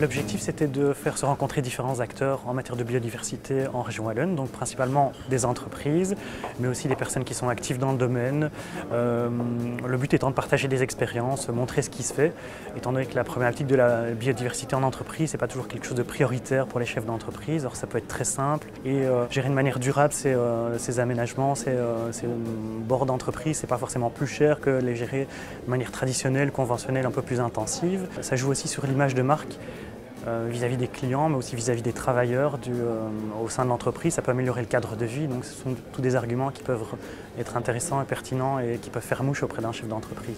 L'objectif, c'était de faire se rencontrer différents acteurs en matière de biodiversité en région Wallonne, donc principalement des entreprises, mais aussi des personnes qui sont actives dans le domaine. Euh, le but étant de partager des expériences, montrer ce qui se fait, étant donné que la problématique de la biodiversité en entreprise, c'est pas toujours quelque chose de prioritaire pour les chefs d'entreprise. Alors ça peut être très simple et euh, gérer de manière durable ces, euh, aménagements, ces, ces bords d'entreprise, c'est pas forcément plus cher que les gérer de manière traditionnelle, conventionnelle, un peu plus intensive. Ça joue aussi sur l'image de marque. Euh, vis-à-vis des clients, mais aussi vis-à-vis des travailleurs euh, au sein de l'entreprise. Ça peut améliorer le cadre de vie. Donc ce sont tous des arguments qui peuvent être intéressants et pertinents et qui peuvent faire mouche auprès d'un chef d'entreprise.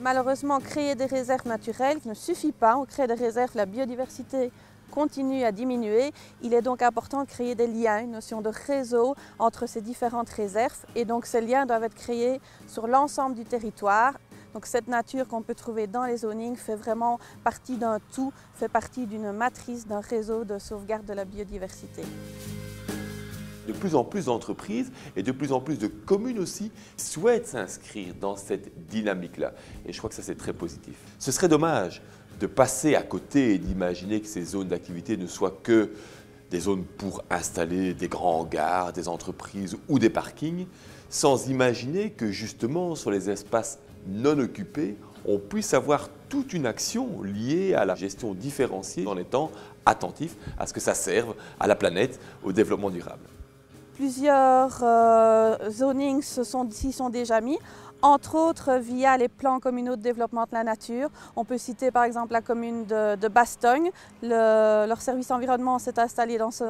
Malheureusement, créer des réserves naturelles ne suffit pas. On crée des réserves, la biodiversité continue à diminuer. Il est donc important de créer des liens, une notion de réseau entre ces différentes réserves. Et donc ces liens doivent être créés sur l'ensemble du territoire donc cette nature qu'on peut trouver dans les zonings fait vraiment partie d'un tout, fait partie d'une matrice, d'un réseau de sauvegarde de la biodiversité. De plus en plus d'entreprises et de plus en plus de communes aussi souhaitent s'inscrire dans cette dynamique-là. Et je crois que ça c'est très positif. Ce serait dommage de passer à côté et d'imaginer que ces zones d'activité ne soient que des zones pour installer des grands hangars, des entreprises ou des parkings, sans imaginer que justement sur les espaces non occupés, on puisse avoir toute une action liée à la gestion différenciée en étant attentif à ce que ça serve à la planète, au développement durable. Plusieurs euh, zonings s'y sont déjà mis, entre autres via les plans communaux de développement de la nature. On peut citer par exemple la commune de, Bastogne. leur service environnement s'est installé dans,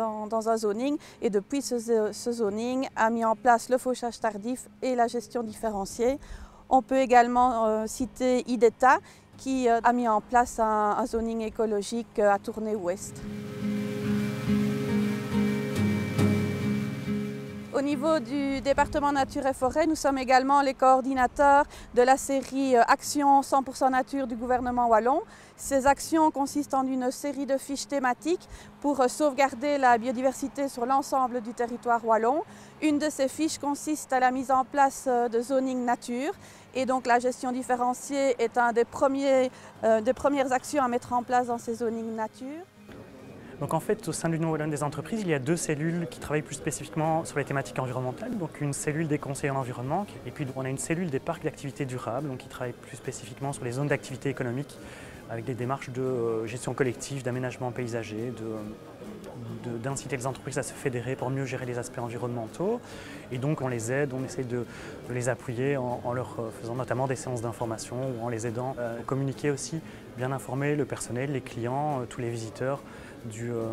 un zoning et depuis ce, ce zoning a mis en place le fauchage tardif et la gestion différenciée. On peut également euh, citer IDETA qui euh, a mis en place un, zoning écologique euh, à tournée ouest. Au niveau du département nature et forêt, nous sommes également les coordinateurs de la série Actions 100% nature du gouvernement wallon. Ces actions consistent en une série de fiches thématiques pour sauvegarder la biodiversité sur l'ensemble du territoire wallon. Une de ces fiches consiste à la mise en place de zoning nature et donc la gestion différenciée est un des, euh, des premières actions à mettre en place dans ces zonings nature. Donc en fait, au sein de l'Union des entreprises, il y a deux cellules qui travaillent plus spécifiquement sur les thématiques environnementales. Donc une cellule des conseillers en environnement, et puis on a une cellule des parcs d'activité durable, donc qui travaille plus spécifiquement sur les zones d'activité économique, avec des démarches de euh, gestion collective, d'aménagement paysager, d'inciter les entreprises à se fédérer pour mieux gérer les aspects environnementaux. Et donc on les aide, on essaie de, les appuyer en, leur euh, faisant notamment des séances d'information ou en les aidant à communiquer aussi, bien informer le personnel, les clients, euh, tous les visiteurs euh,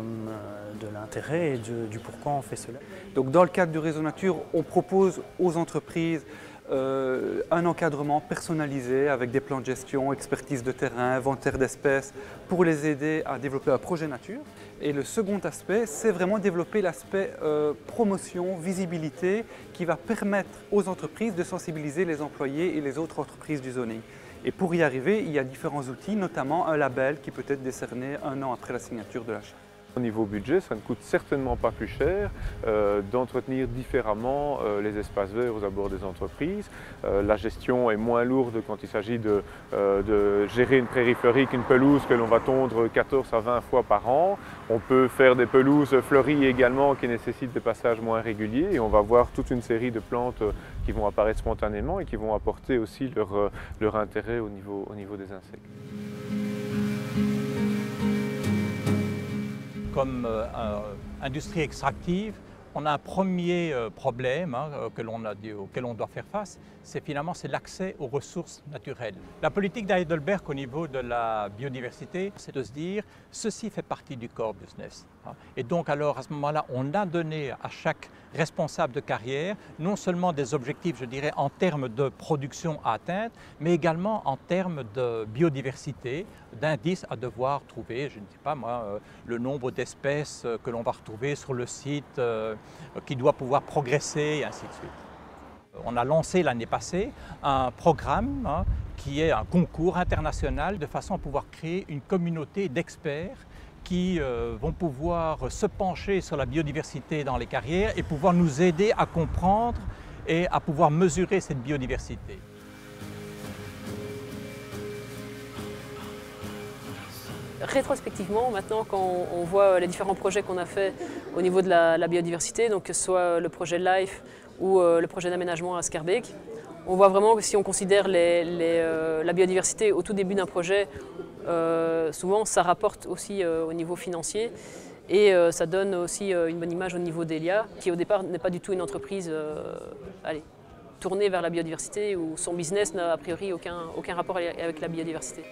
de l'intérêt et du pourquoi on fait cela. Dans le cadre du réseau nature, on propose aux entreprises euh, un encadrement personnalisé avec des plans de gestion, expertise de terrain, inventaire d'espèces pour les aider à développer un projet nature. Et le second aspect, c'est vraiment développer l'aspect euh, promotion, visibilité qui va permettre aux entreprises de sensibiliser les employés et les autres entreprises du zoning. Et pour y arriver, il y a différents outils, notamment un label qui peut être décerné un an après la signature de l'achat. Au niveau budget, ça ne coûte certainement pas plus cher euh, d'entretenir différemment euh, les espaces verts aux abords des entreprises. Euh, la gestion est moins lourde quand il s'agit de, gérer une prairie fleurie qu'une pelouse que l'on va tondre 14 à 20 fois par an. On peut faire des pelouses fleuries également qui nécessitent des passages moins réguliers et on va voir toute une série de plantes qui vont apparaître spontanément et qui vont apporter aussi leur, intérêt au niveau des insectes. Comme euh, industrie extractive, on a un premier euh, problème hein, euh, auquel on doit faire face, c'est finalement l'accès aux ressources naturelles. La politique d'Heidelberg au niveau de la biodiversité, c'est de se dire ceci fait partie du core business. Hein. Et donc alors à ce moment-là, on a donné à chaque responsable de carrière non seulement des objectifs, je dirais, en termes de production à atteindre, mais également en termes de biodiversité, d'indices à devoir trouver, je ne sais pas moi, euh, le nombre d'espèces que l'on va retrouver sur le site qui doit pouvoir progresser et ainsi de suite. On a lancé l'année passée un programme hein, qui est un concours international de façon à pouvoir créer une communauté d'experts qui euh, vont pouvoir se pencher sur la biodiversité dans les carrières et pouvoir nous aider à comprendre et à pouvoir mesurer cette biodiversité. rétrospectivement, maintenant, quand on voit les différents projets qu'on a fait au niveau de la, biodiversité, donc que ce soit le projet LIFE ou euh, le projet d'aménagement à Scarbeck, on voit vraiment que si on considère euh, la biodiversité au tout début d'un projet, euh, souvent ça rapporte aussi au niveau financier et ça donne aussi une bonne image au niveau d'Elia, qui au départ n'est pas du tout une entreprise tournée vers la biodiversité, où son business n'a a priori aucun rapport avec la biodiversité.